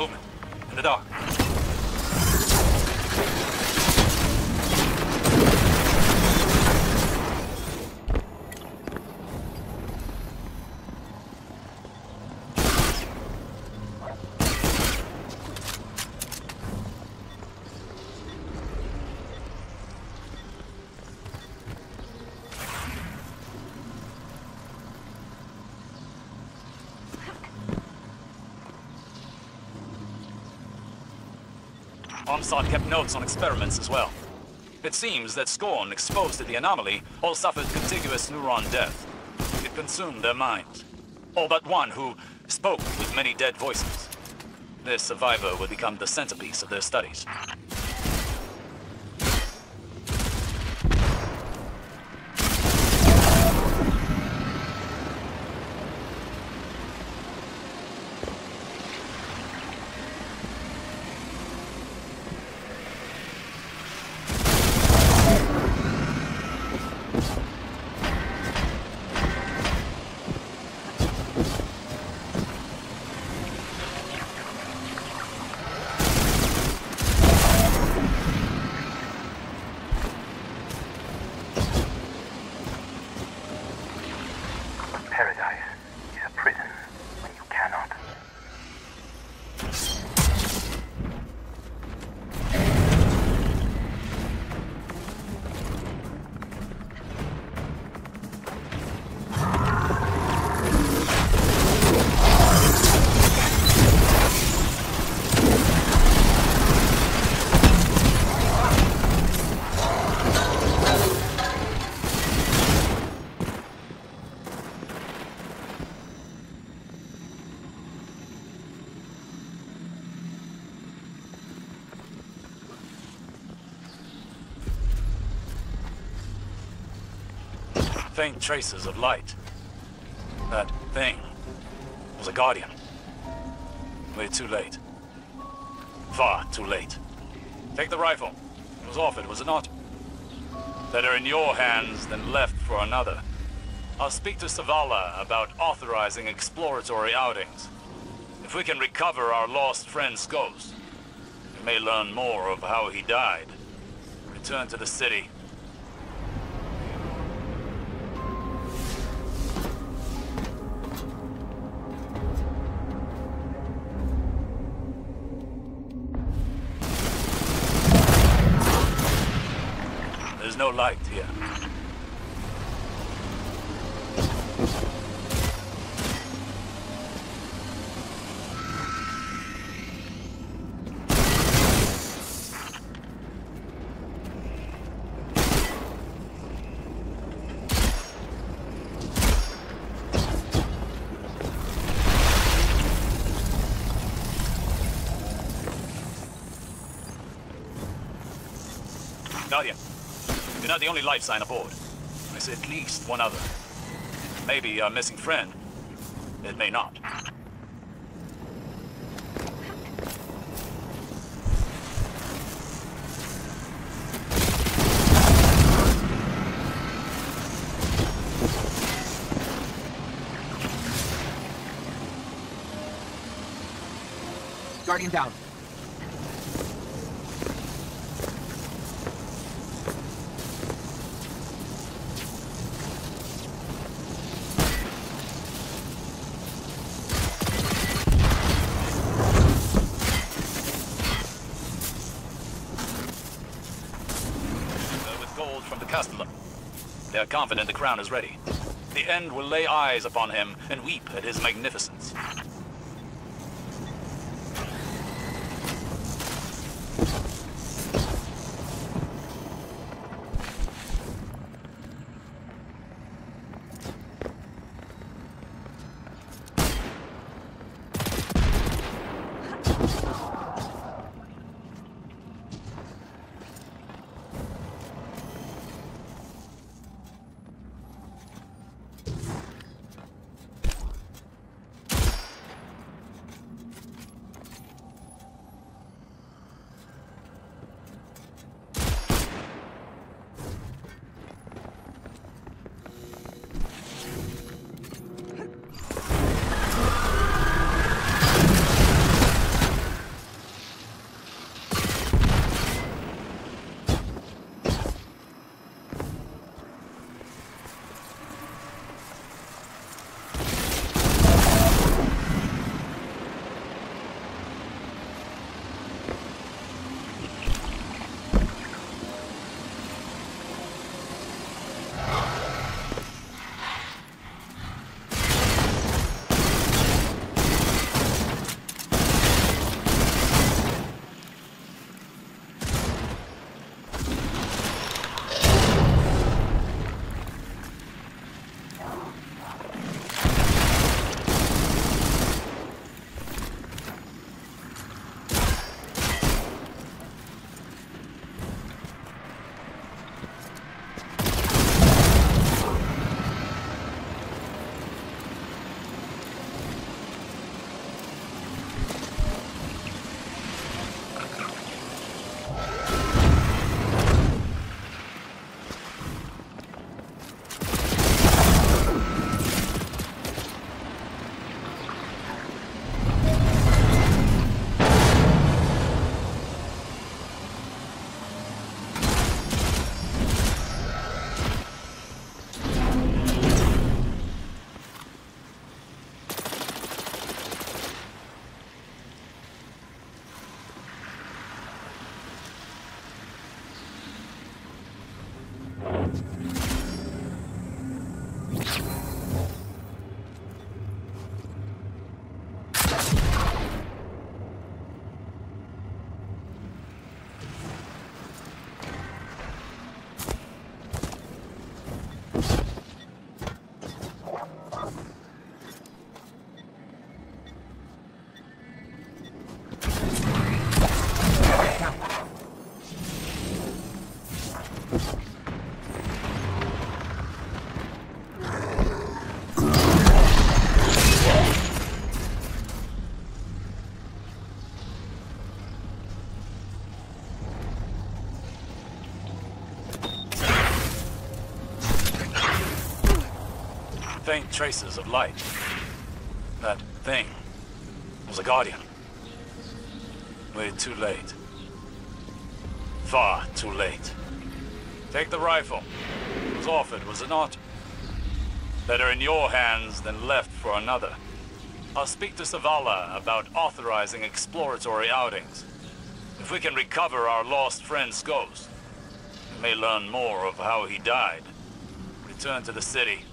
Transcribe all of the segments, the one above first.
Movement. In the dark. Armstrong kept notes on experiments as well. It seems that Scorn, exposed to the anomaly, all suffered contiguous neuron death. It consumed their minds. All but one who spoke with many dead voices. This survivor would become the centerpiece of their studies. you Faint traces of light. That thing was a guardian. Way too late. Far too late. Take the rifle. It was offered, was it not? Better in your hands than left for another. I'll speak to Zavala about authorizing exploratory outings. If we can recover our lost friend's ghost, we may learn more of how he died. Return to the city. No light here. Guardian, you're not the only life sign aboard. I see at least one other. Maybe our missing friend. It may not. Guardian down. They are confident the crown is ready. The end will lay eyes upon him and weep at his magnificence. Faint traces of light. That thing was a Guardian. Way too late. Far too late. Take the rifle. It was offered, was it not? Better in your hands than left for another. I'll speak to Zavala about authorizing exploratory outings. If we can recover our lost friend's ghost, we may learn more of how he died. Return to the city.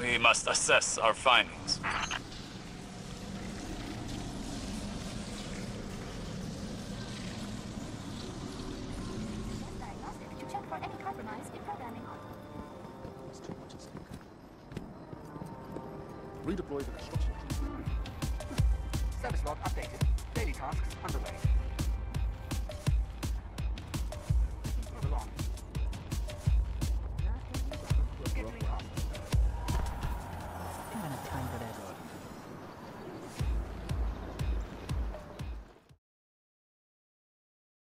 We must assess our findings. Redeploy the construction. Service log updated. Daily tasks underway.